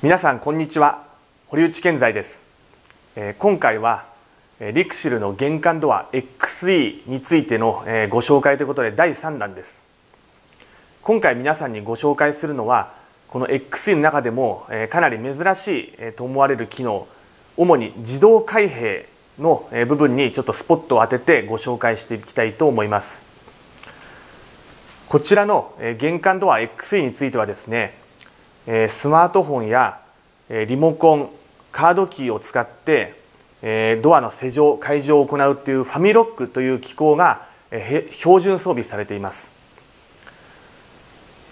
皆さんこんにちは。堀内健在です、えー、今回はリクシルの玄関ドア XE についての、えー、ご紹介ということで第3弾です。今回皆さんにご紹介するのはこの XE の中でも、えー、かなり珍しい、えー、と思われる機能主に自動開閉の部分にちょっとスポットを当ててご紹介していきたいと思います。こちらの玄関ドア XE についてはですねスマートフォンやリモコンカードキーを使ってドアの施錠解錠を行うというファミロックという機構が標準装備されています。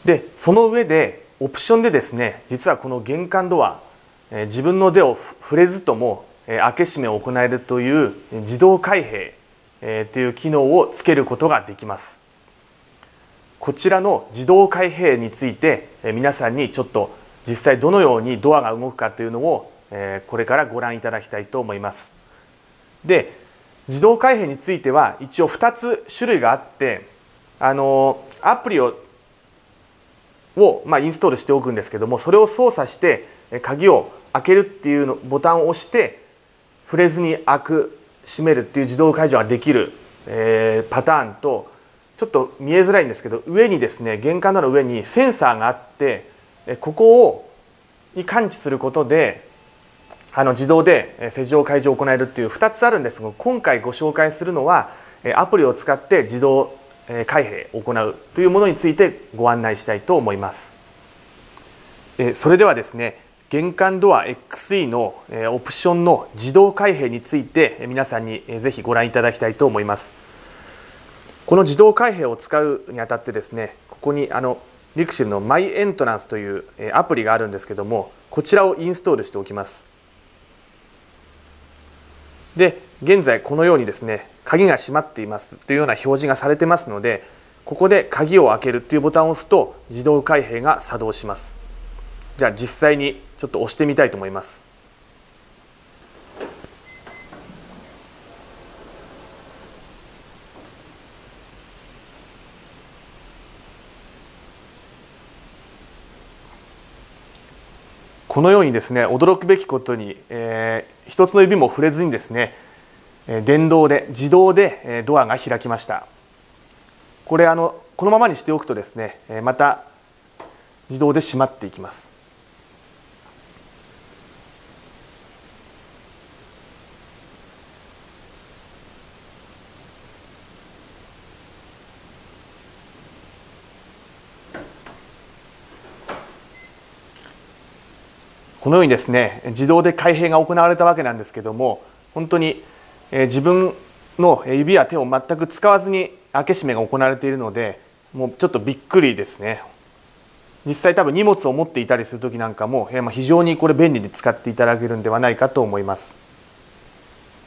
でその上でオプションでですね実はこの玄関ドア自分の手を触れずとも開け閉めを行えるという自動開閉という機能をつけることができます。こちらの自動開閉について皆さんにちょっと実際どのようにドアが動くかというのをこれからご覧いただきたいと思います。で自動開閉については一応2つ種類があってあのアプリをを、まあ、インストールしておくんですけどもそれを操作して鍵を開けるっていうのボタンを押して触れずに開く閉めるっていう自動解除ができる、えー、パターンとちょっと見えづらいんですけど上にですね玄関の上にセンサーがあってここをに感知することであの自動で施錠解除を行えるっていう2つあるんですが今回ご紹介するのはアプリを使って自動開閉を行うというものについてご案内したいと思います。それではですね玄関ドア XE のオプションの自動開閉について皆さんにぜひご覧いただきたいと思います。この自動開閉を使うにあたってですねここにあのリクシルのマイエントランスというアプリがあるんですけどもこちらをインストールしておきます。で現在このようにですね鍵が閉まっていますというような表示がされてますのでここで鍵を開けるというボタンを押すと自動開閉が作動します。じゃあ実際にちょっと押してみたいと思います。このようにですね驚くべきことに、えー、一つの指も触れずにですね電動で自動でドアが開きました。これあのこのままにしておくとですねまた自動で閉まっていきます。このようにですね自動で開閉が行われたわけなんですけども本当に自分の指や手を全く使わずに開け閉めが行われているのでもうちょっとびっくりですね。実際多分荷物を持っていたりする時なんかも非常にこれ便利に使っていただけるんではないかと思います。